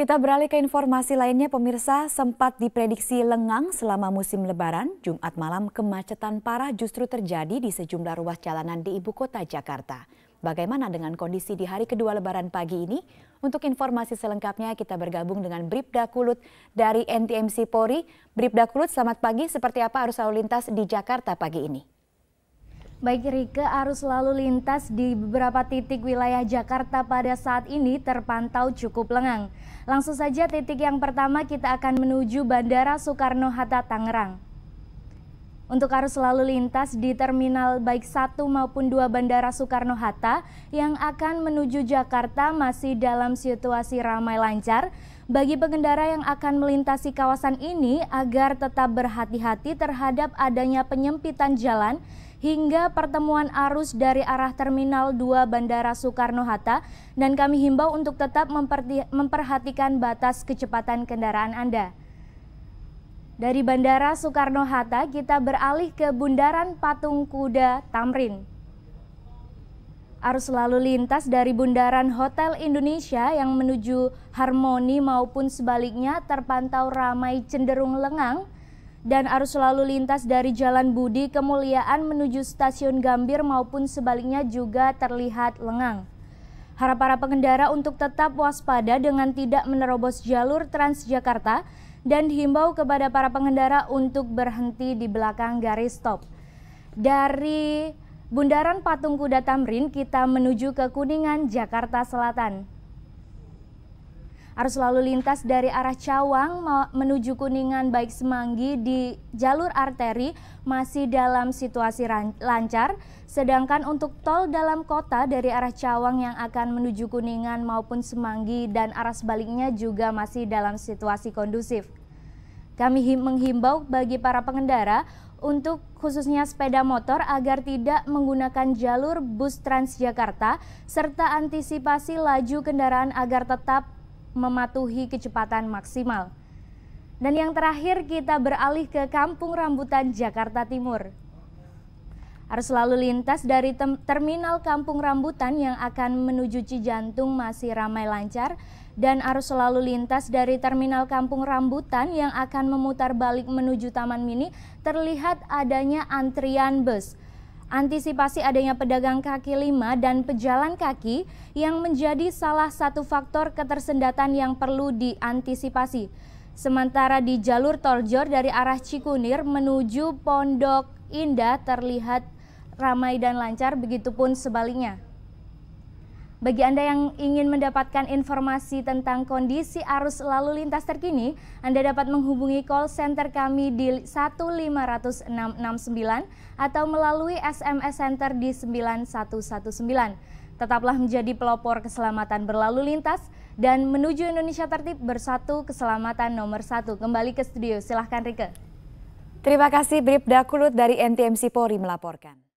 Kita beralih ke informasi lainnya, pemirsa sempat diprediksi lengang selama musim lebaran. Jumat malam kemacetan parah justru terjadi di sejumlah ruas jalanan di ibu kota Jakarta. Bagaimana dengan kondisi di hari kedua lebaran pagi ini? Untuk informasi selengkapnya kita bergabung dengan Bribda Kulut dari NTMC Polri. Bribda Kulut, selamat pagi. Seperti apa arus lalu lintas di Jakarta pagi ini? Baik Rike, arus lalu lintas di beberapa titik wilayah Jakarta pada saat ini terpantau cukup lengang. Langsung saja titik yang pertama kita akan menuju Bandara Soekarno-Hatta Tangerang. Untuk arus lalu lintas di terminal baik 1 maupun 2 Bandara Soekarno-Hatta yang akan menuju Jakarta masih dalam situasi ramai lancar. Bagi pengendara yang akan melintasi kawasan ini agar tetap berhati-hati terhadap adanya penyempitan jalan hingga pertemuan arus dari arah Terminal 2 Bandara Soekarno-Hatta dan kami himbau untuk tetap memperhatikan batas kecepatan kendaraan Anda. Dari Bandara Soekarno-Hatta kita beralih ke Bundaran Patung Kuda Tamrin. Arus lalu lintas dari Bundaran Hotel Indonesia yang menuju Harmoni maupun sebaliknya terpantau ramai cenderung lengang dan arus lalu lintas dari Jalan Budi Kemuliaan menuju Stasiun Gambir maupun sebaliknya juga terlihat lengang. Harap para pengendara untuk tetap waspada dengan tidak menerobos jalur Transjakarta dan himbau kepada para pengendara untuk berhenti di belakang garis stop. Dari Bundaran Patung Kuda Tamrin kita menuju ke Kuningan, Jakarta Selatan. Arus lalu lintas dari arah Cawang menuju Kuningan baik Semanggi di jalur arteri masih dalam situasi lancar. Sedangkan untuk tol dalam kota dari arah Cawang yang akan menuju Kuningan maupun Semanggi dan arah sebaliknya juga masih dalam situasi kondusif. Kami menghimbau bagi para pengendara untuk khususnya sepeda motor agar tidak menggunakan jalur bus Transjakarta serta antisipasi laju kendaraan agar tetap mematuhi kecepatan maksimal. Dan yang terakhir kita beralih ke Kampung Rambutan, Jakarta Timur. Arus lalu lintas dari terminal Kampung Rambutan yang akan menuju Cijantung masih ramai lancar dan arus lalu lintas dari terminal Kampung Rambutan yang akan memutar balik menuju Taman Mini terlihat adanya antrian bus antisipasi adanya pedagang kaki lima dan pejalan kaki yang menjadi salah satu faktor ketersendatan yang perlu diantisipasi. Sementara di jalur tol Jor dari arah Cikunir menuju Pondok Indah terlihat ramai dan lancar, begitupun sebaliknya. Bagi Anda yang ingin mendapatkan informasi tentang kondisi arus lalu lintas terkini, Anda dapat menghubungi call center kami di 15669 atau melalui SMS center di 9119. Tetaplah menjadi pelopor keselamatan berlalu lintas dan menuju Indonesia tertib bersatu keselamatan nomor satu. Kembali ke studio, silahkan Rike. Terima kasih Bribda Kulut dari NTMC Polri melaporkan.